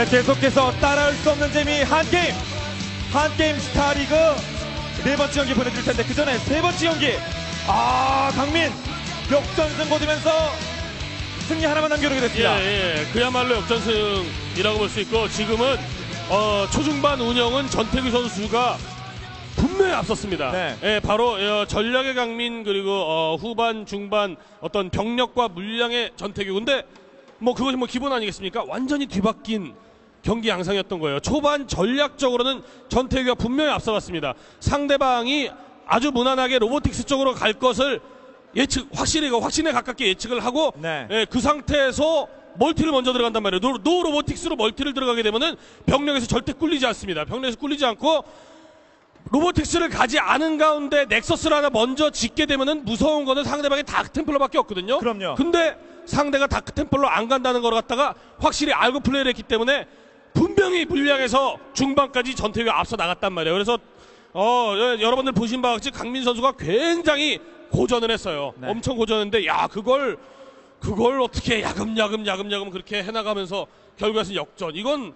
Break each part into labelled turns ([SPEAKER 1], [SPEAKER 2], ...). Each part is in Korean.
[SPEAKER 1] 네, 계속해서 따라할 수 없는 재미 한 게임 한 게임 스타리그 네 번째 경기 보내드릴 텐데 그 전에 세 번째 경기 아 강민 역전승 거두면서 승리 하나만 남겨두게 됐습니다
[SPEAKER 2] 예, 예. 그야말로 역전승이라고 볼 수 있고 지금은 어, 초중반 운영은 전태규 선수가 분명히 앞섰습니다.
[SPEAKER 1] 네.
[SPEAKER 2] 예, 바로 어, 전략의 강민 그리고 어, 후반 중반 어떤 병력과 물량의 전태규. 근데 뭐 그것이 뭐 기본 아니겠습니까? 완전히 뒤바뀐 경기 양상이었던 거예요. 초반 전략적으로는 전태규가 분명히 앞서갔습니다. 상대방이 아주 무난하게 robotics 쪽으로 갈 것을 예측 확실히 확신에 가깝게 예측을 하고
[SPEAKER 1] 네.
[SPEAKER 2] 예, 그 상태에서 멀티를 먼저 들어간단 말이에요. no, no robotics로 멀티를 들어가게 되면은 병력에서 절대 꿀리지 않습니다. 병력에서 꿀리지 않고 robotics를 가지 않은 가운데 nexus를 하나 먼저 짓게 되면은 무서운 거는 상대방의 dark templar밖에 없거든요.
[SPEAKER 1] 그럼요.
[SPEAKER 2] 근데 상대가 다크템플러 안 간다는 걸 갖다가 확실히 알고 플레이를 했기 때문에 분명히 물량에서 중반까지 전태규가 앞서 나갔단 말이에요. 그래서 어, 예, 여러분들 보신 바와 같이 강민 선수가 굉장히 고전을 했어요.
[SPEAKER 1] 네.
[SPEAKER 2] 엄청 고전했는데 야 그걸 그걸 어떻게 야금야금 야금야금 그렇게 해나가면서 결국에서 역전. 이건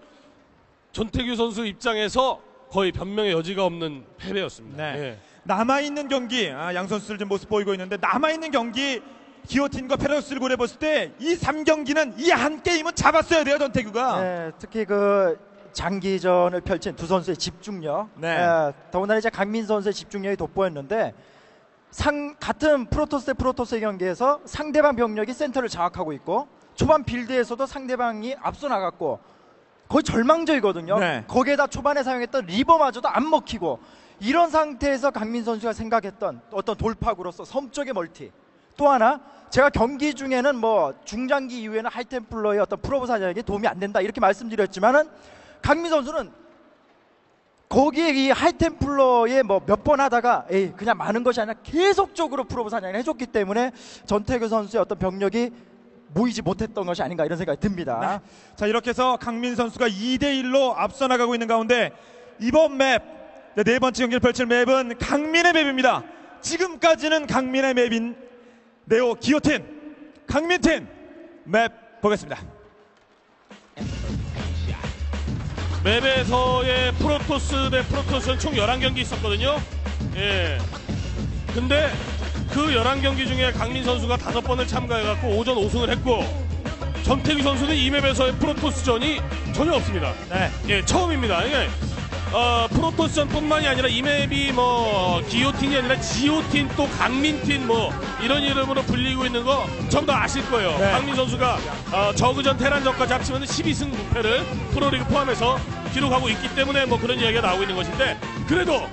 [SPEAKER 2] 전태규 선수 입장에서 거의 변명의 여지가 없는 패배였습니다.
[SPEAKER 1] 네.
[SPEAKER 2] 예.
[SPEAKER 1] 남아있는 경기 아, 양 선수들 좀 모습 보이고 있는데 남아있는 경기 기요틴과 패러독스를 고려해봤을 때 이 3경기는 이 한 게임은 잡았어야 돼요 전태규가
[SPEAKER 3] 네, 특히 그 장기전을 펼친 두 선수의 집중력.
[SPEAKER 1] 네.
[SPEAKER 3] 예, 더군다나 이제 강민 선수의 집중력이 돋보였는데 상 같은 프로토스 대 프로토스의 경기에서 상대방 병력이 센터를 장악하고 있고 초반 빌드에서도 상대방이 앞서 나갔고 거의 절망적이거든요.
[SPEAKER 1] 네.
[SPEAKER 3] 거기에다 초반에 사용했던 reaver마저도 안 먹히고 이런 상태에서 강민 선수가 생각했던 어떤 돌파구로서 섬쪽의 멀티 또 하나 제가 경기 중에는 뭐 중장기 이후에는 high templar의 어떤 probe 사냥에게 도움이 안 된다 이렇게 말씀드렸지만은 강민 선수는 거기에 이 high templar에 뭐 몇 번 하다가 에이 그냥 많은 것이 아니라 계속적으로 probe 사냥을 해줬기 때문에 전태규 선수의 어떤 병력이 모이지 못했던 것이 아닌가 이런 생각이 듭니다.
[SPEAKER 1] 자 이렇게 해서 강민 선수가 2대1로 앞서 나가고 있는 가운데 이번 맵, 네, 네 번째 경기를 펼칠 맵은 강민의 맵입니다. 지금까지는 강민의 맵인 네오 기어틴, 강민팀 맵 보겠습니다.
[SPEAKER 2] 맵에서의 프로토스 대 프로토스는 총 11경기 있었거든요. 예. 근데 그 11경기 중에 강민 선수가 5번을 참가해갖고 5전 5승을 했고 전태규 선수는 이 맵에서의 프로토스전이 전혀 없습니다.
[SPEAKER 1] 네.
[SPEAKER 2] 예, 처음입니다. 어, 프로토스전뿐만이 아니라 이 맵이 뭐 기오틴이 아니라 지오틴 또 강민틴 뭐 이런 이름으로 불리고 있는 거 전부 다 아실 거예요.
[SPEAKER 1] 네.
[SPEAKER 2] 강민 선수가 어, 저그전 테란전까지 합치면 12승 무패를 프로리그 포함해서 기록하고 있기 때문에 뭐 그런 이야기가 나오고 있는 것인데 그래도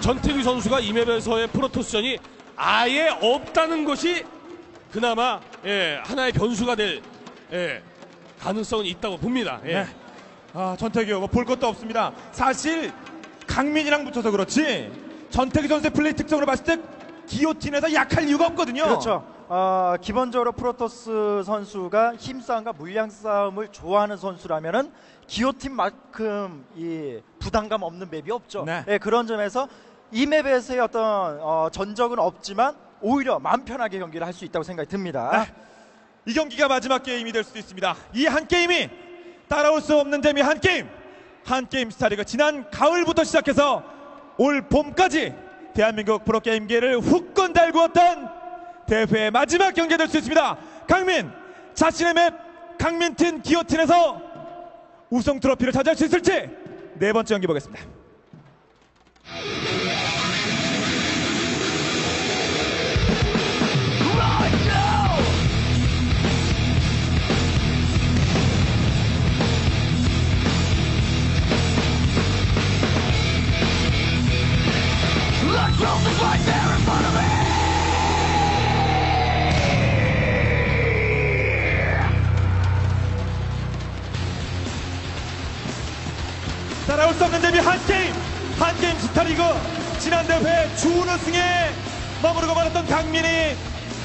[SPEAKER 2] 전태규 선수가 이 맵에서의 프로토스전이 아예 없다는 것이 그나마 예, 하나의 변수가 될 예, 가능성은 있다고 봅니다. 예.
[SPEAKER 1] 네. 아, 전태규 뭐 볼 것도 없습니다. 사실 강민이랑 붙어서 그렇지 전태규 선수의 플레이 특성으로 봤을 때 기어틴에서 약할 이유가 없거든요.
[SPEAKER 3] 그렇죠. 어, 기본적으로 프로토스 선수가 힘싸움과 물량 싸움을 좋아하는 선수라면은 기호팀만큼 이 부담감 없는 맵이 없죠.
[SPEAKER 1] 네.
[SPEAKER 3] 예, 그런 점에서 이 맵에서의 어떤 어, 전적은 없지만 오히려 마음 편하게 경기를 할 수 있다고 생각이 듭니다.
[SPEAKER 1] 네. 이 경기가 마지막 게임이 될 수도 있습니다. 이 한 게임이 따라올 수 없는 재미 한 게임. 한 게임 스타리그 지난 가을부터 시작해서 올 봄까지 대한민국 프로게임계를 후끈 달구었던 대회의 마지막 경기가 될 수 있습니다. 강민 자신의 맵 강민팀 기어틴에서 우승 트로피를 차지할 수 있을지 네 번째 경기 보겠습니다. 따라올 수 없는 데뷔 한 게임 한 게임 스타리그 지난 대회 준우승에 머무르고 말았던 강민이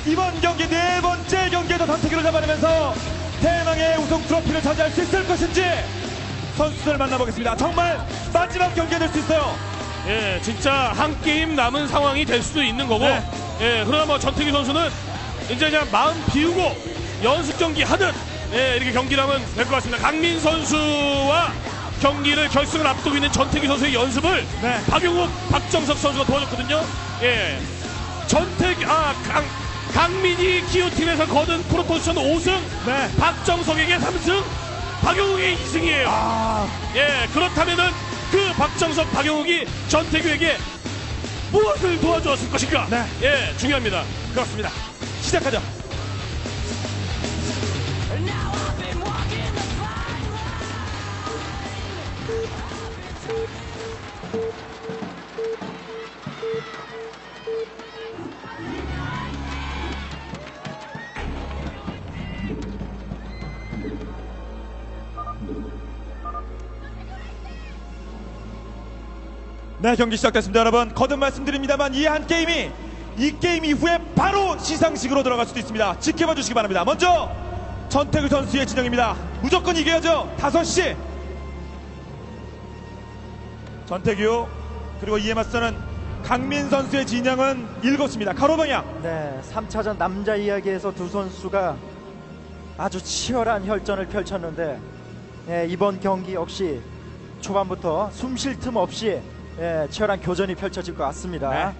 [SPEAKER 1] 이번 경기 네 번째 경기에도 선택기를 잡아내면서 대망의 우승 트로피를 차지할 수 있을 것인지 선수들 만나보겠습니다. 정말 마지막 경기가 될 수 있어요.
[SPEAKER 2] 예, 진짜 한 게임 남은 상황이 될 수도 있는 거고,
[SPEAKER 1] 네.
[SPEAKER 2] 예, 그러나 뭐 전태기 선수는 이제 그냥 마음 비우고 연습 경기 하듯, 예, 이렇게 경기를 하면 될 것 같습니다. 강민 선수와 경기를 결승을 앞두고 있는 전태기 선수의 연습을
[SPEAKER 1] 네.
[SPEAKER 2] 박용욱, 박정석 선수가 도와줬거든요. 예, 전태기, 아, 강, 강민이 기호팀에서 거둔 프로포지션 5승,
[SPEAKER 1] 네.
[SPEAKER 2] 박정석에게 3승, 박용욱이 2승이에요.
[SPEAKER 1] 아,
[SPEAKER 2] 예, 그렇다면은 그 박정석, 박영욱이 전태규에게 무엇을 도와주었을 것인가?
[SPEAKER 1] 네.
[SPEAKER 2] 예, 중요합니다.
[SPEAKER 1] 그렇습니다. 시작하죠. 네, 경기 시작됐습니다, 여러분. 거듭 말씀드립니다만 이 한 게임이 이 게임 이후에 바로 시상식으로 들어갈 수도 있습니다. 지켜봐 주시기 바랍니다. 먼저 전태규 선수의 진영입니다. 무조건 이겨야죠. 5시. 전태규 그리고 이에 맞서는 강민 선수의 진영은 읽었습니다. 가로 방향.
[SPEAKER 3] 네, 3차전 남자 이야기에서 두 선수가 아주 치열한 혈전을 펼쳤는데 예, 이번 경기 역시 초반부터 숨 쉴 틈 없이 예, 치열한 교전이 펼쳐질 것 같습니다.
[SPEAKER 1] 네.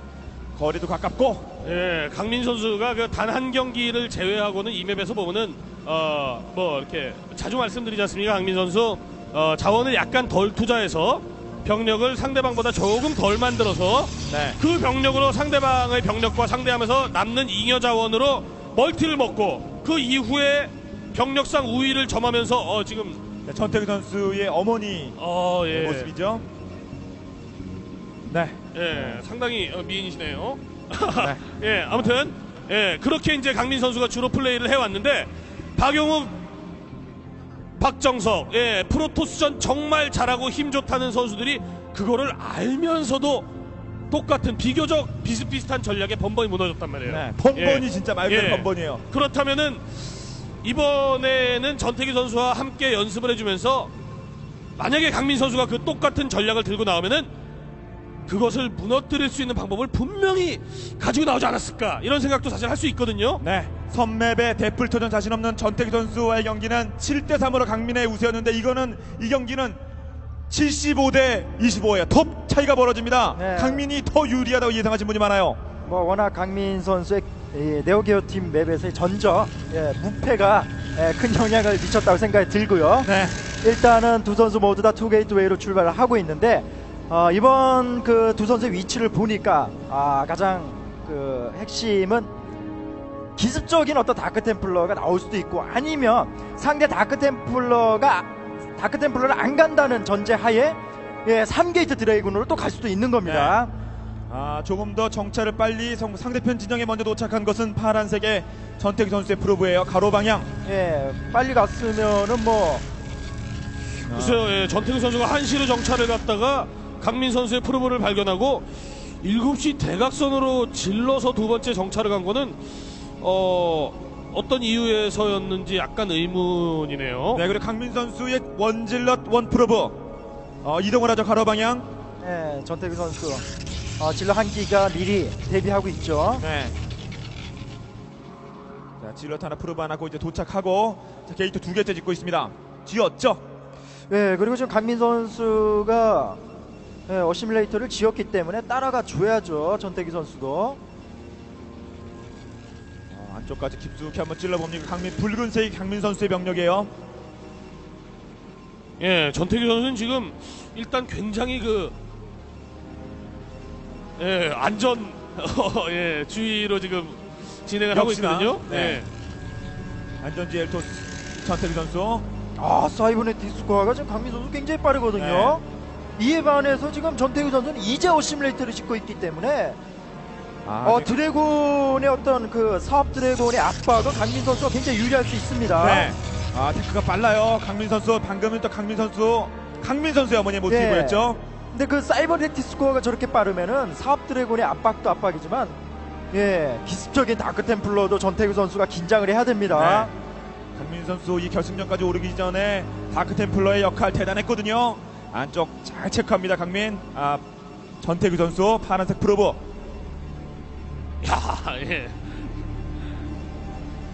[SPEAKER 1] 거리도 가깝고
[SPEAKER 2] 예, 강민 선수가 그 단 한 경기를 제외하고는 이 맵에서 보면은 어, 뭐 이렇게 자주 말씀드리지 않습니까? 강민 선수 어, 자원을 약간 덜 투자해서 병력을 상대방보다 조금 덜 만들어서
[SPEAKER 1] 네.
[SPEAKER 2] 그 병력으로 상대방의 병력과 상대하면서 남는 잉여 자원으로 멀티를 먹고 그 이후에 병력상 우위를 점하면서 어, 지금
[SPEAKER 1] 네, 전태규 선수의 어머니
[SPEAKER 2] 어, 예.
[SPEAKER 1] 모습이죠. 네.
[SPEAKER 2] 예, 상당히 어, 미인이시네요.
[SPEAKER 1] 네.
[SPEAKER 2] 예, 아무튼 예, 그렇게 이제 강민 선수가 주로 플레이를 해왔는데 박용욱, 박정석, 예, 프로토스전 정말 잘하고 힘 좋다는 선수들이 그거를 알면서도 똑같은 비교적 비슷비슷한 전략에 번번이 무너졌단 말이에요.
[SPEAKER 1] 네. 번번이
[SPEAKER 2] 예.
[SPEAKER 1] 진짜 말 그대로
[SPEAKER 2] 예.
[SPEAKER 1] 번번이에요.
[SPEAKER 2] 그렇다면은 이번에는 전태기 선수와 함께 연습을 해주면서 만약에 강민 선수가 그 똑같은 전략을 들고 나오면은 그것을 무너뜨릴 수 있는 방법을 분명히 가지고 나오지 않았을까 이런 생각도 사실 할 수 있거든요.
[SPEAKER 1] 네. 선맵의 대풀토전 자신 없는 전태기 선수와의 경기는 7대 3으로 강민의 우세였는데 이거는 이 경기는 75대 25예요. 좀 차이가 벌어집니다.
[SPEAKER 3] 네.
[SPEAKER 1] 강민이 더 유리하다고 예상하신 분이 많아요.
[SPEAKER 3] 뭐 워낙 강민 선수의 이 네오 기요틴 맵에서의 전적 예, 무패가 예, 큰 영향을 미쳤다고 생각이 들고요.
[SPEAKER 1] 네.
[SPEAKER 3] 일단은 두 선수 모두 다 two gateway로 출발을 하고 있는데 어, 이번 그 두 선수의 위치를 보니까 아, 가장 그 핵심은 기습적인 어떤 dark templar가 나올 수도 있고 아니면 상대 dark templar가 dark templar를 안 간다는 전제 하에 예, 3gate dragoon으로 또 갈 수도 있는 겁니다.
[SPEAKER 1] 아, 조금 더 정찰을 빨리 성- 상대편 진영에 먼저 도착한 것은 파란색의 전태규 선수의 probe예요. 가로 방향.
[SPEAKER 3] 예, 빨리 갔으면은 뭐
[SPEAKER 2] 글쎄요, 예, 전태규 선수가 한시로 정찰을 갔다가 강민 선수의 probe를 발견하고 7시 대각선으로 질러서 두 번째 정찰을 간 거는 어, 어떤 이유에서였는지 약간 의문이네요.
[SPEAKER 1] 네, 그리고 강민 선수의 one zealot one probe. 어, 이동을 하죠. 가로 방향.
[SPEAKER 3] 예, 전태규 선수 어, zealot 한 기가 미리 대비하고 있죠.
[SPEAKER 1] 네. 자, 자, zealot 하나 probe 하나 고 이제 도착하고 자, 게이트 두 개째 짓고 있습니다. 뒤였죠?
[SPEAKER 3] 예, 그리고 지금 강민 선수가 예, assimilator를 지었기 때문에 따라가 줘야죠. 전태규 선수도.
[SPEAKER 1] 어, 안쪽까지 깊숙이 한번 찔러봅니까? 강민 붉은색 강민 선수의 병력이에요.
[SPEAKER 2] 예, 전태규 선수는 지금 일단 굉장히 그 예, 안전 어, 예, 주의로 지금 진행을 하고
[SPEAKER 1] 역시나,
[SPEAKER 2] 있거든요.
[SPEAKER 1] 네.
[SPEAKER 2] 예.
[SPEAKER 1] 안전지 엘토스 전태기 선수.
[SPEAKER 3] 아, 사이버네틱 스코어가 지금 강민 선수 굉장히 빠르거든요. 이에 반해서 지금 전태규 선수는 이제 어시뮬레이터를 짓고 있기 때문에
[SPEAKER 1] 아,
[SPEAKER 3] 어,
[SPEAKER 1] 네.
[SPEAKER 3] dragoon의 어떤 그 사업 dragoon의 압박은 강민 선수가 굉장히 유리할 수 있습니다.
[SPEAKER 1] 네. 아, tech가 빨라요. 강민 선수. 방금은 또 강민 선수. 강민 선수의 어머니의 모습이
[SPEAKER 3] 네. 근데 그 cybernetics core가 저렇게 빠르면은 사업 dragoon의 압박도 압박이지만 예 기습적인 dark templar도 전태규 선수가 긴장을 해야 됩니다.
[SPEAKER 1] 네. 강민 선수 이 결승전까지 오르기 전에 dark templar의 역할 대단했거든요. 안쪽 잘 체크합니다. 강민. 아, 전태규 선수 파란색 probe.
[SPEAKER 2] 야, 예.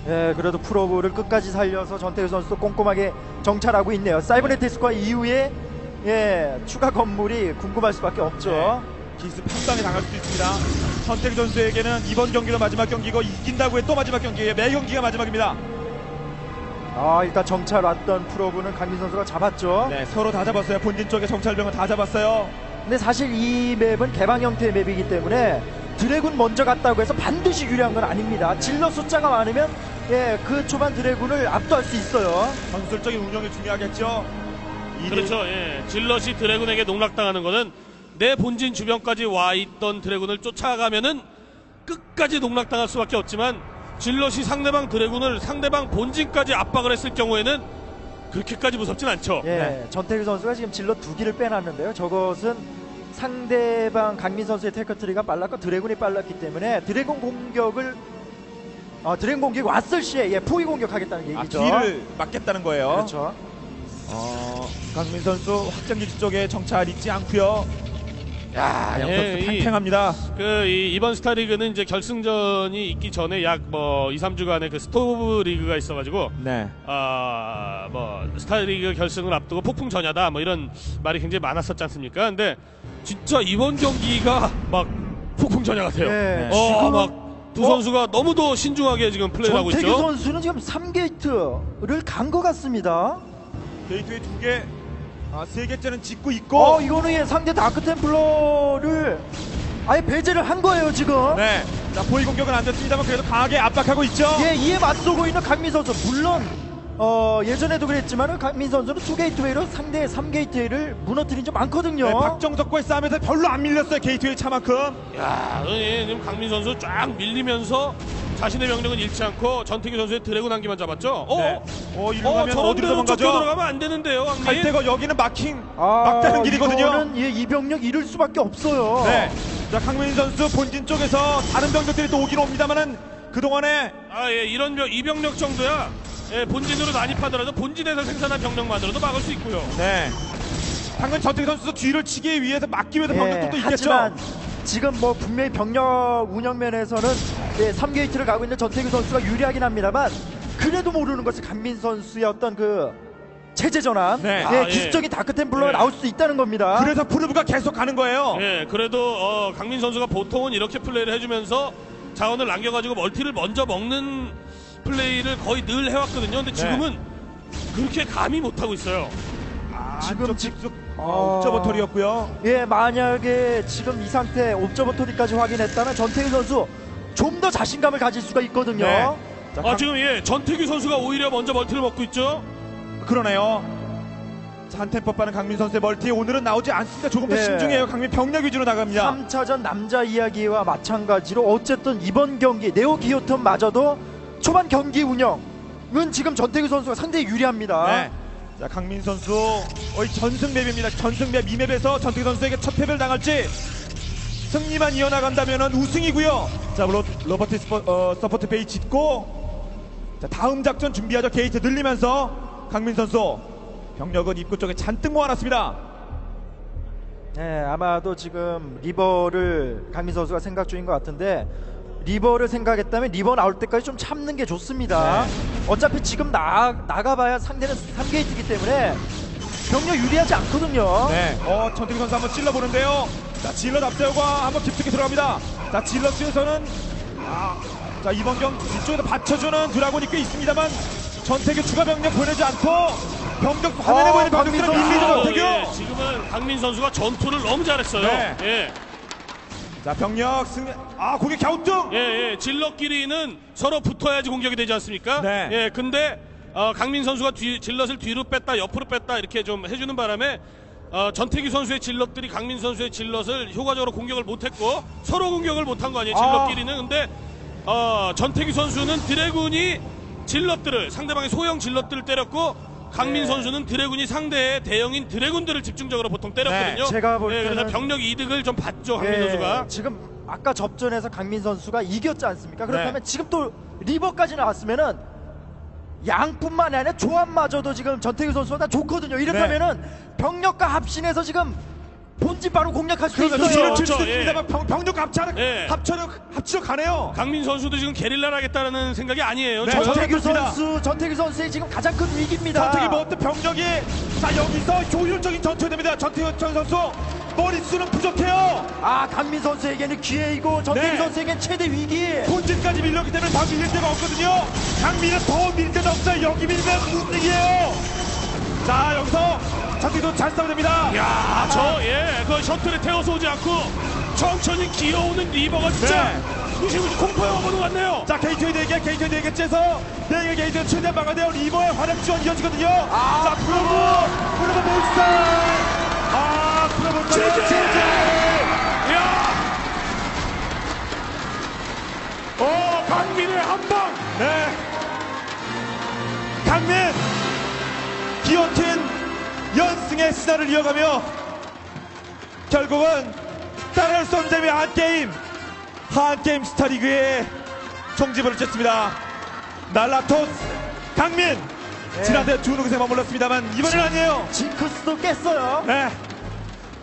[SPEAKER 3] 예, 그래도 probe를 끝까지 살려서 전태규 선수도 꼼꼼하게 정찰하고 있네요. cybernetics core 이후에 예 추가 건물이 궁금할 수밖에 없죠.
[SPEAKER 1] 네. 기습 한 방에 당할 수도 있습니다. 전태규 선수에게는 이번 경기가 마지막 경기고 이긴다고 해도 또 마지막 경기에 매 경기가 마지막입니다.
[SPEAKER 3] 아 일단 정찰 왔던 probe는 강민 선수가 잡았죠.
[SPEAKER 1] 네, 서로 다 잡았어요. 본진 쪽에 정찰병은 다 잡았어요.
[SPEAKER 3] 근데 사실 이 맵은 개방 형태의 맵이기 때문에 드래곤 먼저 갔다고 해서 반드시 유리한 건 아닙니다. 질러 숫자가 많으면 예, 그 초반 드래곤을 압도할 수 있어요.
[SPEAKER 1] 전술적인 운영이 중요하겠죠.
[SPEAKER 2] 그렇죠. 예. 질럿이 드래곤에게 농락당하는 거는 내 본진 주변까지 와 있던 드래곤을 쫓아가면은 끝까지 농락당할 수밖에 없지만 질럿이 상대방 드래곤을 상대방 본진까지 압박을 했을 경우에는 그렇게까지 무섭진 않죠.
[SPEAKER 3] 예,
[SPEAKER 1] 네.
[SPEAKER 3] 전태규 선수가 지금 zealot 두 기를 빼놨는데요. 저것은 상대방 강민 선수의 tech tree가 빨랐고 dragoon이 빨랐기 때문에 dragoon 공격을 어, dragoon 공격이 왔을 시에 예, 포위 공격하겠다는
[SPEAKER 1] 아,
[SPEAKER 3] 얘기죠.
[SPEAKER 1] 뒤를 막겠다는 거예요.
[SPEAKER 3] 그렇죠.
[SPEAKER 1] 어, 강민 선수 확장기지 쪽에 정찰 있지 않고요. 야,
[SPEAKER 2] 예,
[SPEAKER 1] 양 선수
[SPEAKER 2] 이-
[SPEAKER 1] 팽팽합니다.
[SPEAKER 2] 그 이, 이번 스타리그는 이제 결승전이 있기 전에 약 뭐 2, 3주간의 그 스토브 리그가 있어 가지고
[SPEAKER 1] 네.
[SPEAKER 2] 아, 뭐 스타리그 결승을 앞두고 폭풍 전야다 뭐 이런 말이 굉장히 많았었지 않습니까? 근데 진짜 이번 경기가 막 폭풍 전야 같아요.
[SPEAKER 3] 네,
[SPEAKER 2] 어,
[SPEAKER 3] 지금은
[SPEAKER 2] 막 두
[SPEAKER 3] 어?
[SPEAKER 2] 선수가 너무도 신중하게 지금 플레이를 하고
[SPEAKER 3] 전태규
[SPEAKER 2] 있죠.
[SPEAKER 3] 선수는 지금 3gate를 간 것 같습니다.
[SPEAKER 1] 게이트웨이 두 개, 아, 세 개째는 짓고 있고.
[SPEAKER 3] 어, 이거는 예, 상대 dark templar를 아예 배제를 한 거예요, 지금.
[SPEAKER 1] 네. 자, 포위 공격은 안 됐습니다만 그래도 강하게 압박하고 있죠.
[SPEAKER 3] 예, 이에 맞서고 있는 강민 선수. 물론 어, 예전에도 그랬지만 강민 선수는 2gateway로 상대 3gateway를 무너뜨린 적 많거든요.
[SPEAKER 1] 네, 박정석과의 싸움에서 별로 안 밀렸어요. 게이트웨이 차만큼.
[SPEAKER 2] 야, 예, 지금 강민 선수 쫙 밀리면서 자신의 병력은 잃지 않고 전태규 선수의 dragoon 한 기만 잡았죠. 어,
[SPEAKER 1] 네. 어, 이리로
[SPEAKER 2] 어,
[SPEAKER 1] 가면
[SPEAKER 2] 저런
[SPEAKER 1] 어디로
[SPEAKER 2] 데로 쫓겨
[SPEAKER 1] 도망가죠?
[SPEAKER 2] 들어가면 안 되는데요, 강민.
[SPEAKER 1] 갈 데가 여기는 막힌,
[SPEAKER 3] 아,
[SPEAKER 1] 막다른 길이거든요.
[SPEAKER 3] 이거는 예, 이 병력 잃을 수밖에 없어요.
[SPEAKER 1] 네. 자, 강민 선수 본진 쪽에서 다른 병력들이 또 오긴 옵니다만은 그동안에
[SPEAKER 2] 아, 예, 이런 병, 이 병력 정도야. 예, 본진으로 난입하더라도 본진에서 생산한 병력만으로도 막을 수 있고요.
[SPEAKER 1] 네. 방금 전태규 선수도 뒤를 치기 위해서 막기 위해서
[SPEAKER 3] 예,
[SPEAKER 1] 병력들도 있겠죠.
[SPEAKER 3] 하지만 지금 뭐 분명히 병력 운영 면에서는 예, 3gate를 가고 있는 전태규 선수가 유리하긴 합니다만 그래도 모르는 것이 강민 선수의 어떤 그 체제 전환,
[SPEAKER 1] 네.
[SPEAKER 3] 예,
[SPEAKER 2] 아, 예.
[SPEAKER 3] 기습적인 dark templar가
[SPEAKER 2] 네.
[SPEAKER 3] 나올 수 있다는 겁니다.
[SPEAKER 1] 그래서 probe가 계속 가는 거예요.
[SPEAKER 2] 예, 그래도 어, 강민 선수가 보통은 이렇게 플레이를 해주면서 자원을 남겨가지고 multi를 먼저 먹는 플레이를 거의 늘 해왔거든요. 근데 지금은 그렇게 감히 못하고 있어요.
[SPEAKER 1] 아,
[SPEAKER 3] 지금
[SPEAKER 1] 직접
[SPEAKER 3] 아.
[SPEAKER 1] observatory였고요.
[SPEAKER 3] 예, 만약에 지금 이 상태 observatory까지 확인했다면 전태규 선수 좀 더 자신감을 가질 수가 있거든요.
[SPEAKER 1] 네. 자,
[SPEAKER 2] 아,
[SPEAKER 1] 강-
[SPEAKER 2] 지금 예, 전태규 선수가 오히려 먼저 multi를 먹고 있죠.
[SPEAKER 1] 그러네요. 자, 한 템포 빠른 강민 선수의 multi 오늘은 나오지 않습니다. 조금 더
[SPEAKER 3] 예.
[SPEAKER 1] 신중해요. 강민 병력 위주로 나갑니다.
[SPEAKER 3] 3차전 남자 이야기와 마찬가지로 어쨌든 이번 경기 네오 기요틴마저도 초반 경기 운영은 지금 전태규 선수가 상당히 유리합니다.
[SPEAKER 1] 네. 자, 강민 선수 거의 전승 map입니다. 전승 map, 이 map에서 전태규 선수에게 첫 패배를 당할지 승리만 이어나간다면 우승이고요. 자, 로, robotics sup, 어, support bay 짓고 자, 다음 작전 준비하죠. 게이트 늘리면서 강민 선수 병력은 입구 쪽에 잔뜩 모아놨습니다.
[SPEAKER 3] 네, 아마도 지금 reaver를 강민 선수가 생각 중인 것 같은데 reaver를 생각했다면 reaver 나올 때까지 좀 참는 게 좋습니다. 어차피 지금 나 나가봐야 상대는 3gate이기 때문에 병력 유리하지 않거든요.
[SPEAKER 1] 네. 어, 전태규 선수 한번 찔러보는데요. 자, zealot 앞세우고 한번 깊숙이 들어갑니다. 자, zealot에서는 아, 자, 이번 경 뒤쪽에서 받쳐주는 dragoon이 꽤 있습니다만 전태규 추가 병력 보내지 않고 병력 화면에
[SPEAKER 3] 어,
[SPEAKER 1] 보이는 병력들은
[SPEAKER 3] 선수.
[SPEAKER 1] 못하고
[SPEAKER 2] 예, 지금은 강민 선수가 전투를 너무 잘했어요.
[SPEAKER 1] 네.
[SPEAKER 2] 예.
[SPEAKER 1] 자, 병력 승리. 아, 고개 갸우뚱!
[SPEAKER 2] 예, 예. 질럿끼리는 서로 붙어야지 공격이 되지 않습니까?
[SPEAKER 1] 네.
[SPEAKER 2] 예, 근데 어, 강민 선수가 뒤, 질럿을 뒤로 뺐다, 옆으로 뺐다 이렇게 좀 해주는 바람에 어, 전태기 선수의 질럿들이 강민 선수의 질럿을 효과적으로 공격을 못했고 서로 공격을 못한 거 아니에요?
[SPEAKER 1] 아.
[SPEAKER 2] 질럿끼리는 근데 어, 전태기 선수는 드래군이 질럿들을 상대방의 소형 질럿들을 때렸고 강민
[SPEAKER 3] 네.
[SPEAKER 2] 선수는 드래군이 상대의 대형인 드래군들을 집중적으로 보통 때렸거든요.
[SPEAKER 3] 네, 제가 볼
[SPEAKER 2] 예, 그래서
[SPEAKER 3] 때는-
[SPEAKER 2] 병력 이득을 좀 봤죠 강민
[SPEAKER 3] 예,
[SPEAKER 2] 선수가.
[SPEAKER 3] 지금 아까 접전에서 강민 선수가 이겼지 않습니까? 그렇다면
[SPEAKER 1] 네.
[SPEAKER 3] 지금 또 리버까지 나왔으면은 양뿐만이 아니라 조합마저도 지금 전태규 선수가 다 좋거든요. 이렇다면은 병력과 합신해서 지금 본진 바로 공략할 수
[SPEAKER 1] 그렇죠.
[SPEAKER 3] 있어요.
[SPEAKER 2] 그렇죠.
[SPEAKER 1] 칠수 있습니다만 병, 병력 합쳐,
[SPEAKER 2] 예.
[SPEAKER 1] 합쳐려, 합치려 가네요.
[SPEAKER 2] 강민 선수도 지금 게릴라를 하겠다는 생각이 아니에요.
[SPEAKER 1] 네,
[SPEAKER 2] 저-
[SPEAKER 3] 전태규
[SPEAKER 1] 그렇습니다.
[SPEAKER 3] 선수, 전태규 선수의 지금 가장 큰 위기입니다.
[SPEAKER 1] 전태기 뭐 어떤 병력이 자 여기서 효율적인 전투가 됩니다. 전태기 선수 머릿수는 부족해요.
[SPEAKER 3] 아 강민 선수에게는 기회이고 전태규
[SPEAKER 1] 네.
[SPEAKER 3] 선수에게는 최대 위기.
[SPEAKER 1] 본진까지 밀렸기 때문에 더 밀릴 데가 없거든요. 강민은 더 밀릴 데도 없어요. 여기 밀면 우승이에요. 자 여기서 전태기도 잘 싸워야 됩니다.
[SPEAKER 2] 야, 저, 예, 그 셔틀에 태워서 오지 않고 천천히 기어오는 리버가 진짜
[SPEAKER 1] 네.
[SPEAKER 2] 무시무시 공포 영화 보는 것 같네요.
[SPEAKER 1] 자 게이트웨이 4개 게이트웨이 4개 째서 4개 게이트 최대한 막아내요. 리버의 활약 지원 이어지거든요.
[SPEAKER 3] 아,
[SPEAKER 1] 자 프로브 프로브 몬스터 아 프로브!
[SPEAKER 2] 제재 야, 어, 강민의 한 방.
[SPEAKER 1] 네. 강민 기어틴 연승의 시나를 이어가며 결국은 따라할 수 없는 재미 한게임 한게임 스타리그의 종지부를 쳤습니다. 날라토스 강민 지난해 준우승에 머물렀습니다만 이번엔 아니에요.
[SPEAKER 3] 징크스도 깼어요.
[SPEAKER 1] 네.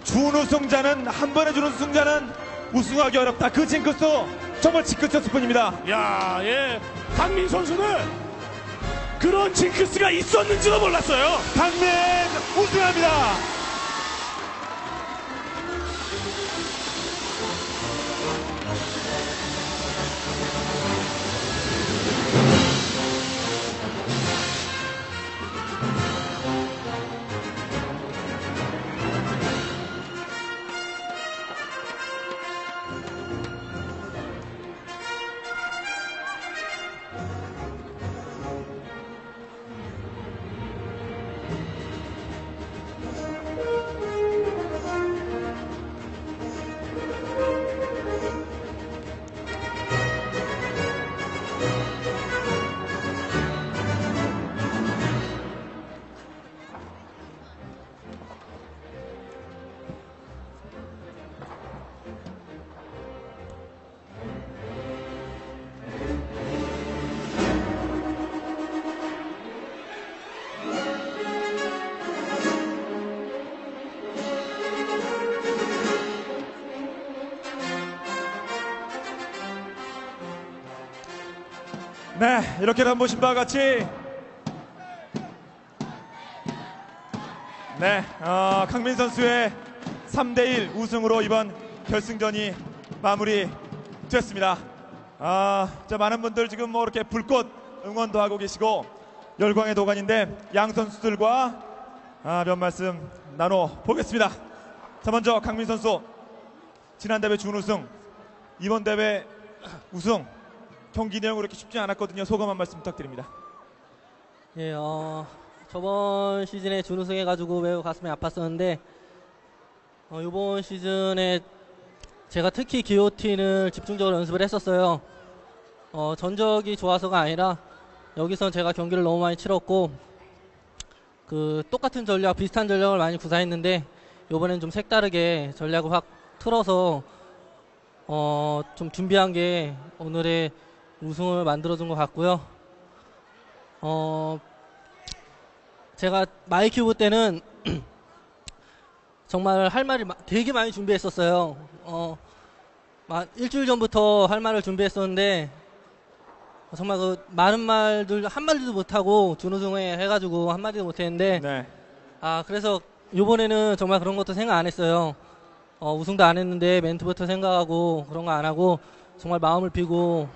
[SPEAKER 1] 준우승자는 한 번에 준우승자는 우승하기 어렵다. 그 징크스 정말 징크스였을 뿐입니다.
[SPEAKER 2] 야, 예, 강민 선수는 그런 징크스가 있었는지도 몰랐어요.
[SPEAKER 1] 강민 우승합니다. 네, 이렇게 보신 바와 같이 네, 어, 강민 선수의 3대1 우승으로 이번 결승전이 마무리됐습니다. 아, 자, 많은 분들 지금 뭐 이렇게 불꽃 응원도 하고 계시고 열광의 도가니인데 양 선수들과 아, 몇 말씀 나눠 보겠습니다. 자, 먼저 강민 선수 지난 대회 준우승 이번 대회 우승 경기 내용 그렇게 쉽지 않았거든요. 소감 한 말씀 부탁드립니다.
[SPEAKER 4] 예, 어, 저번 시즌에 준우승해가지고 매우 가슴이 아팠었는데, 어, 이번 시즌에 제가 특히 기호틴을 집중적으로 연습을 했었어요. 어, 전적이 좋아서가 아니라, 여기선 제가 경기를 너무 많이 치렀고, 그, 똑같은 전략, 비슷한 전략을 많이 구사했는데, 이번엔 좀 색다르게 전략을 확 틀어서, 어, 좀 준비한 게 오늘의 우승을 만들어준 것 같고요. 어, 제가 마이큐브 때는 정말 할 말이 마- 되게 많이 준비했었어요. 어, 마- 일주일 전부터 할 말을 준비했었는데 정말 그 많은 말들 한 마디도 못하고 준우승 해가지고 한 마디도 못했는데
[SPEAKER 1] 네.
[SPEAKER 4] 아 그래서 이번에는 정말 그런 것도 생각 안 했어요. 어, 우승도 안 했는데 멘트부터 생각하고 그런 거 안 하고 정말 마음을 비고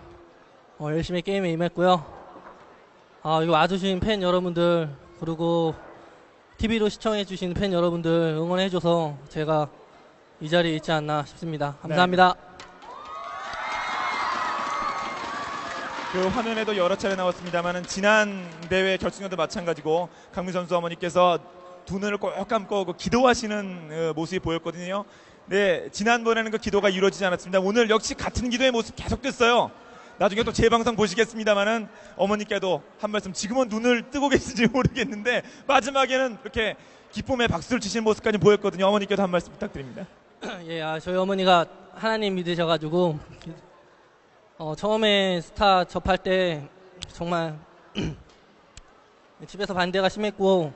[SPEAKER 4] 어, 열심히 게임에 임했고요. 아, 이거 와주신 팬 여러분들 그리고 TV로 시청해주신 팬 여러분들 응원해줘서 제가 이 자리에 있지 않나 싶습니다. 감사합니다.
[SPEAKER 1] 그 화면에도 여러 차례 나왔습니다만은 지난 대회 결승전도 마찬가지고 강민 선수 어머니께서 두 눈을 꼭 감고 그 기도하시는 어, 모습이 보였거든요. 네, 지난번에는 그 기도가 이루어지지 않았습니다. 오늘 역시 같은 기도의 모습 계속됐어요. 나중에 또 재방송 보시겠습니다만은 어머니께도 한 말씀 지금은 눈을 뜨고 계신지 모르겠는데 마지막에는 이렇게 기쁨의 박수를 치시는 모습까지 보였거든요. 어머니께도 한 말씀 부탁드립니다.
[SPEAKER 4] 예, 아, 저희 어머니가 하나님 믿으셔가지고 어, 처음에 스타 접할 때 정말 집에서 반대가 심했고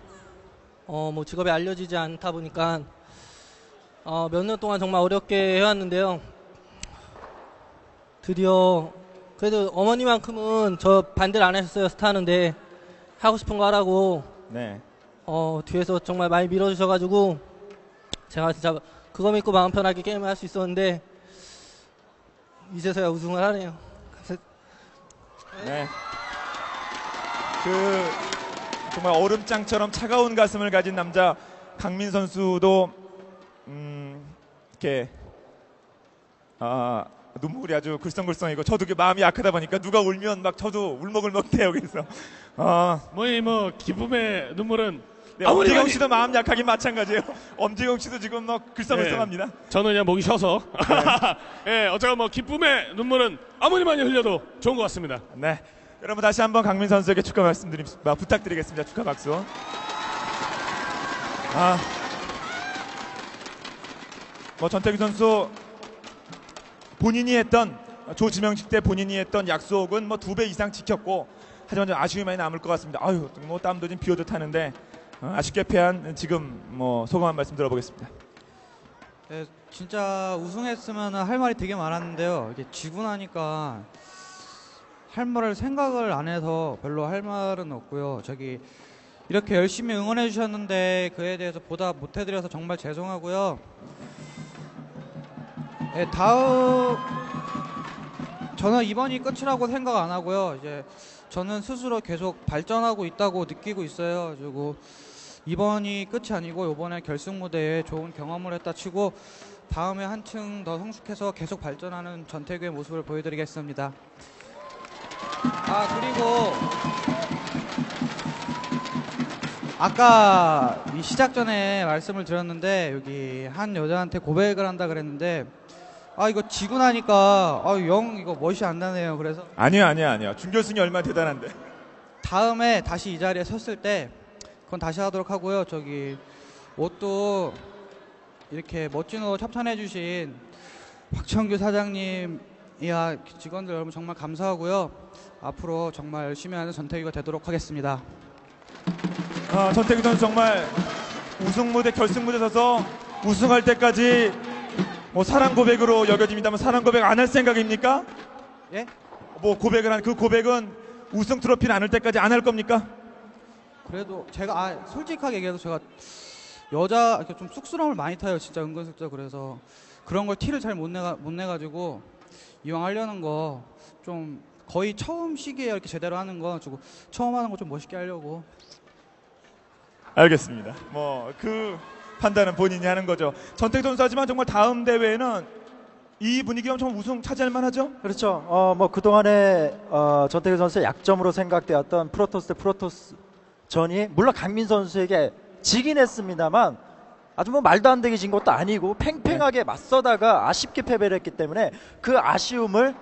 [SPEAKER 4] 어, 뭐 직업이 알려지지 않다 보니까 어, 몇 년 동안 정말 어렵게 해왔는데요. 드디어 그래도 어머니만큼은 저 반대를 안 하셨어요 스타 하는데 하고 싶은 거 하라고
[SPEAKER 1] 네.
[SPEAKER 4] 어, 뒤에서 정말 많이 밀어주셔가지고 제가 진짜 그거 믿고 마음 편하게 게임을 할 수 있었는데 이제서야 우승을 하네요.
[SPEAKER 1] 네. 그 정말 얼음장처럼 차가운 가슴을 가진 남자 강민 선수도 음 이렇게 아 눈물이 아주 글썽글썽이고 저도 그 마음이 약하다 보니까 누가 울면 막 저도 울먹울먹해요 그래서 아
[SPEAKER 2] 뭐이 뭐 기쁨의 눈물은
[SPEAKER 1] 네, 엄지경 씨도 마음 약하긴 마찬가지예요. 엄지경 씨도 지금 막 글썽글썽합니다.
[SPEAKER 2] 저는 그냥 목이 쉬어서 예, 어쩌면 뭐 기쁨의 눈물은 아무리 많이 흘려도 좋은 것 같습니다.
[SPEAKER 1] 네. 여러분 다시 한번 강민 선수에게 축하 말씀드립 아, 부탁드리겠습니다. 축하 박수. 아. 뭐 전태규 선수 본인이 했던 조지명식 때 본인이 했던 약속은 뭐 두 배 이상 지켰고 하지만 좀 아쉬움이 많이 남을 것 같습니다. 아유 뭐 땀도 좀 비오듯 하는데 어, 아쉽게 패한 지금 뭐 소감 한 말씀 들어보겠습니다.
[SPEAKER 5] 네, 진짜 우승했으면 할 말이 되게 많았는데요. 이게 지고 나니까 할 말을 생각을 안 해서 별로 할 말은 없고요. 저기 이렇게 열심히 응원해 주셨는데 그에 대해서 보다 못 해드려서 정말 죄송하고요. 네, 다음 저는 이번이 끝이라고 생각 안 하고요. 이제 저는 스스로 계속 발전하고 있다고 느끼고 있어요. 그리고 이번이 끝이 아니고 이번에 결승 무대에 좋은 경험을 했다 치고 다음에 한층 더 성숙해서 계속 발전하는 전태규의 모습을 보여드리겠습니다. 아 그리고 아까 이 시작 전에 말씀을 드렸는데 여기 한 여자한테 고백을 한다 그랬는데 아 이거 지고 나니까 아영 이거 멋이 안 나네요. 그래서
[SPEAKER 1] 아니요 아니요 아니요 준결승이 얼마나 대단한데.
[SPEAKER 5] 다음에 다시 이 자리에 섰을 때 그건 다시 하도록 하고요. 저기 옷도 이렇게 멋진 옷 협찬해 주신 박청규 사장님이야 직원들 여러분 정말 감사하고요. 앞으로 정말 열심히 하는 전태규가 되도록 하겠습니다.
[SPEAKER 1] 아, 전태규 선수 정말 우승 무대 결승 무대 서서 우승할 때까지 뭐 사랑 고백으로 여겨집니다만 사랑 고백 안 할 생각입니까?
[SPEAKER 5] 예?
[SPEAKER 1] 뭐 고백을 한 그 고백은 우승 트로피를 안을 때까지 안 할 겁니까?
[SPEAKER 5] 그래도 제가 아, 솔직하게 얘기해서 제가 여자 이렇게 좀 쑥스러움을 많이 타요 진짜 은근슬쩍 그래서 그런 걸 티를 잘 못 내가 못 내가지고 이왕 하려는 거 좀 거의 처음 시기에 이렇게 제대로 하는 거 주고 처음 하는 거 좀 멋있게 하려고
[SPEAKER 1] 알겠습니다. 뭐그 판단은 본인이 하는 거죠. 전태규 선수 하지만 정말 다음 대회에는 이 분위기가 좀 우승 차지할 만하죠?
[SPEAKER 3] 그렇죠. 어, 뭐 그동안에 어, 전태규 선수의 약점으로 생각되었던 프로토스 대 프로토스 전이 물론 강민 선수에게 지긴 했습니다만 아주 뭐 말도 안 되게 진 것도 아니고 팽팽하게 맞서다가 아쉽게 패배를 했기 때문에 그 아쉬움을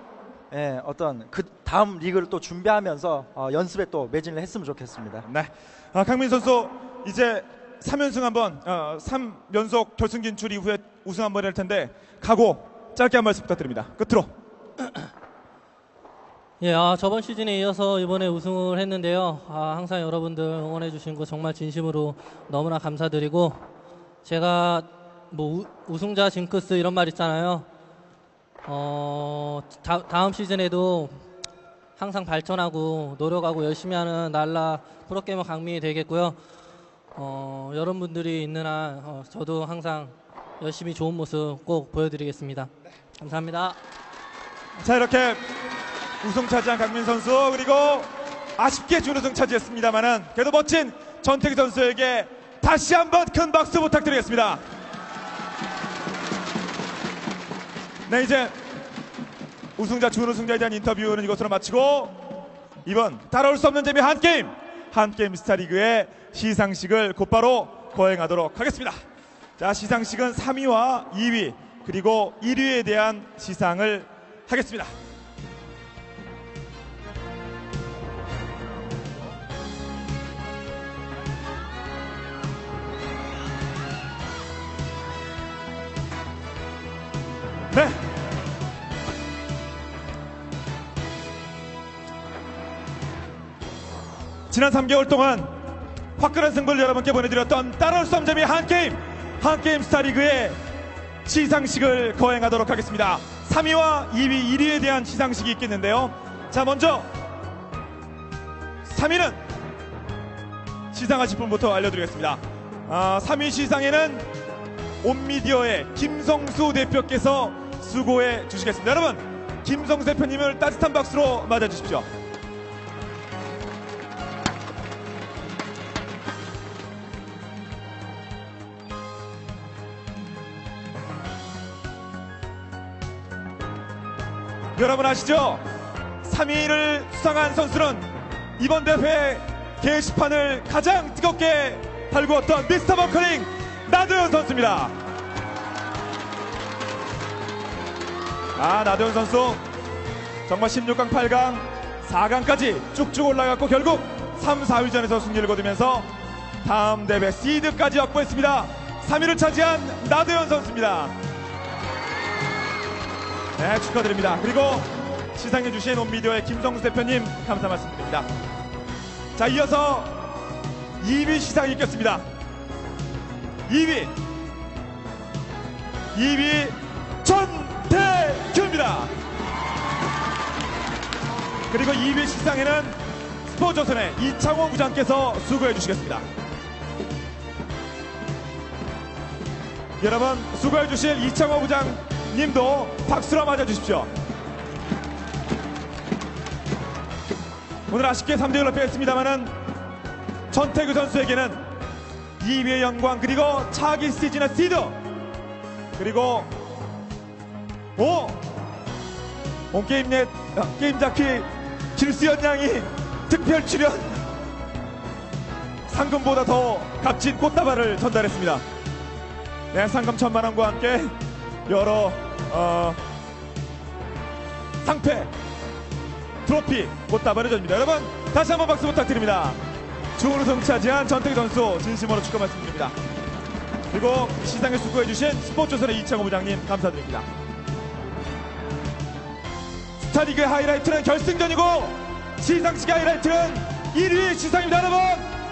[SPEAKER 3] 예, 어떤 그 다음 리그를 또 준비하면서 어, 연습에 또 매진을 했으면 좋겠습니다.
[SPEAKER 1] 네. 아, 강민 선수 이제 3연승 한번 어, 3연속 결승 진출 이후에 우승 한번 할 텐데 각오 짧게 한 말씀 부탁드립니다. 끝으로.
[SPEAKER 4] 예, 아, 저번 시즌에 이어서 이번에 우승을 했는데요. 아, 항상 여러분들 응원해 주신 거 정말 진심으로 너무나 감사드리고 제가 뭐 우, 우승자 징크스 이런 말 있잖아요. 어, 다, 다음 시즌에도 항상 발전하고 노력하고 열심히 하는 날라 프로게이머 강민이 되겠고요. 어, 여러분들이 있는 한 어, 저도 항상 열심히 좋은 모습 꼭 보여드리겠습니다. 감사합니다.
[SPEAKER 1] 자 이렇게 우승 차지한 강민 선수 그리고 아쉽게 준우승 차지했습니다만은 그래도 멋진 전태기 선수에게 다시 한번 큰 박수 부탁드리겠습니다. 네 이제 우승자 준우승자에 대한 인터뷰는 이것으로 마치고 이번 따라올 수 없는 재미 한 게임 한 게임 스타리그의 시상식을 곧바로 거행하도록 하겠습니다. 자 시상식은 3위와 2위 그리고 1위에 대한 시상을 하겠습니다. 네. 지난 3개월 동안 화끈한 승부를 여러분께 보내드렸던 따라올 수 없는 재미 한게임 한 게임 스타리그의 시상식을 거행하도록 하겠습니다. 3위와 2위 1위에 대한 시상식이 있겠는데요. 자 먼저 3위는 시상하실 분부터 알려드리겠습니다. 아, 3위 시상에는 온미디어의 김성수 대표께서 수고해 주시겠습니다. 여러분 김성수 대표님을 따뜻한 박수로 맞아주십시오 여러분 아시죠? 3위를 수상한 선수는 이번 대회 게시판을 가장 뜨겁게 달구었던 미스터 버커링 나도현 선수입니다. 아 나도현 선수 정말 16강, 8강, 4강까지 쭉쭉 올라갔고 결국 3, 4위전에서 승리를 거두면서 다음 대회 시드까지 확보했습니다. 3위를 차지한 나도현 선수입니다. 네, 축하드립니다. 그리고 시상해주신 온미디어의 김성수 대표님 감사 말씀드립니다. 자, 이어서 2위 시상이 있겠습니다. 2위. 2위 전태규입니다. 그리고 2위 시상에는 스포츠조선의 이창호 부장께서 수고해 주시겠습니다. 여러분 수고해 주실 이창호 부장 님도 박수로 맞아 주십시오. 오늘 아쉽게 3대1로 패했습니다만은 전태규 선수에게는 2위의 영광 그리고 차기 시즌의 시드 그리고 오! 온 게임 넷 아, 게임 자키 길수연 양이 특별 출연 상금보다 더 값진 꽃다발을 전달했습니다. 네, 상금 천만 원과 함께 여러 어, 상패, 트로피, 꽃다발을 줍니다. 여러분 다시 한번 박수 부탁드립니다. 좋은 우승 차지한 전태기 선수 진심으로 축하 말씀드립니다. 그리고 시상에 수고해주신 스포츠조선의 이창호 부장님 감사드립니다. 스타리그의 하이라이트는 결승전이고 시상식 하이라이트는 1위 시상입니다. 여러분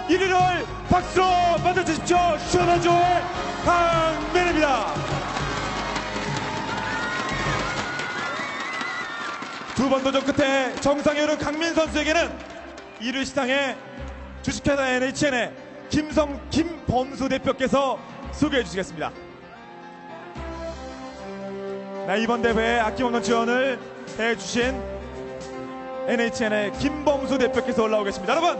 [SPEAKER 1] 1위를 박수로 받아주십시오. 슈퍼조의 강민입니다. 두 번 도전 끝에 오른 강민 선수에게는 1위 시상에 주식회사 NHN의 김성 김범수 대표께서 소개해 주시겠습니다. 네, 이번 대회에 아낌없는 지원을 해주신 NHN의 김범수 대표께서 올라오겠습니다. 여러분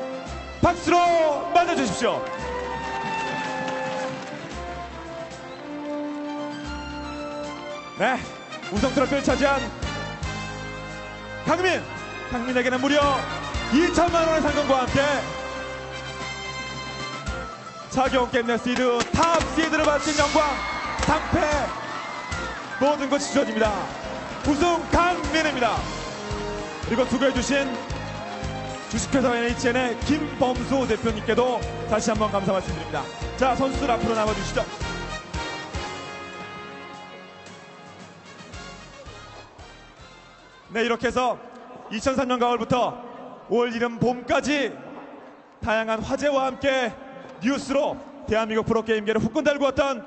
[SPEAKER 1] 박수로 맞아주십시오. 네, 우승 트로피를 차지한 강민, 강민에게는 무려 2천만 원의 상금과 함께 차기 온게임넷 시드 top seed를 받친 영광 상패 모든 것이 주어집니다. 우승 강민입니다. 그리고 수고해주신 주식회사 NHN의 김범수 대표님께도 다시 한번 감사 말씀드립니다. 자 선수들 앞으로 나와주시죠. 네 이렇게 해서 2003년 가을부터 올 이름 봄까지 다양한 화제와 함께 뉴스로 대한민국 프로게임계를 후끈 달구었던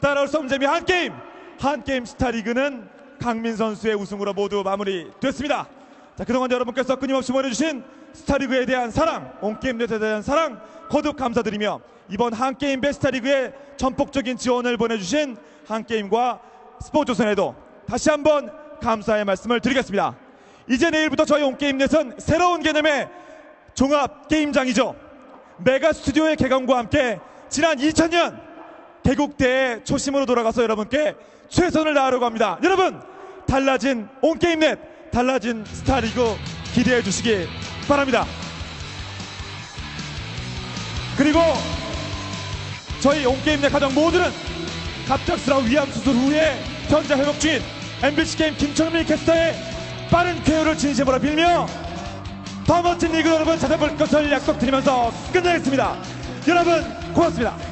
[SPEAKER 1] 따라올 수 없는 재미 한 게임 한 게임 스타리그는 강민 선수의 우승으로 모두 마무리됐습니다. 자, 그동안 여러분께서 끊임없이 보내주신 스타리그에 대한 사랑, 온게임넷에 대한 사랑 거듭 감사드리며 이번 한게임 베스타리그에 전폭적인 지원을 보내주신 한게임과 스포츠조선에도 다시 한번 감사의 말씀을 드리겠습니다. 이제 내일부터 저희 온게임넷은 새로운 개념의 종합 게임장이죠. 메가 스튜디오의 개강과 함께 지난 2000년 개국대의 초심으로 돌아가서 여러분께 최선을 다하려고 합니다. 여러분 달라진 온게임넷 달라진 스타리그 기대해 주시기 바랍니다. 그리고 저희 온게임넷 가족 모두는 갑작스러운 위암 수술 후에 현재 회복 중인 MBC 게임 김철민 캐스터의 빠른 쾌유를 진심으로 빌며 더 멋진 리그 여러분 찾아볼 것을 약속드리면서 끝내겠습니다. 여러분 고맙습니다.